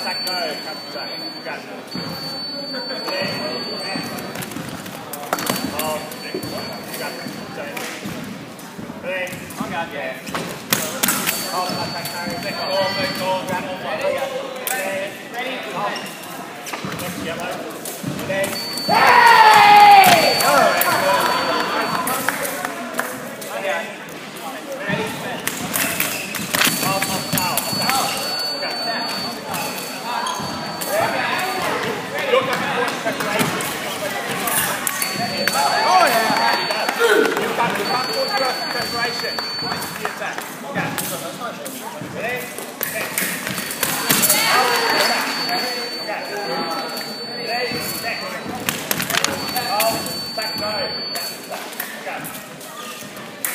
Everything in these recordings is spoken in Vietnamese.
Pass, attack, go. Counter attack. Ready? Next. Pass, Ready? On guard, yeah. Pass, attack, carry. Next. Go, next, go. Ready? Ready? Pass. Next, yellow. Ready? Preparation.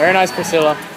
Very nice, Priscilla.